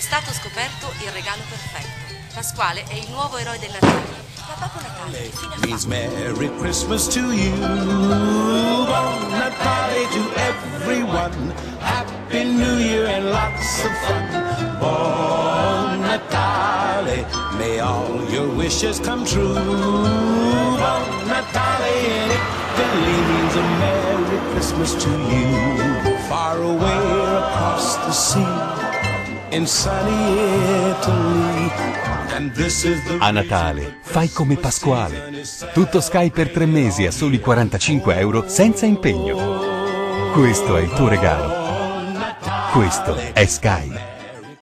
È stato scoperto il regalo perfetto. Pasquale è il nuovo eroe del Natale. Ma Babbo Natale, che fine ha means? Merry Christmas to you. Buon Natale to everyone. Happy New Year and lots of fun. Buon Natale, may all your wishes come true. Buon Natale in Italy means a Merry Christmas to you. Far away across the sea A Natale fai come Pasquale. Tutto Sky per tre mesi a soli 45 euro senza impegno. Questo è il tuo regalo. Questo è Sky.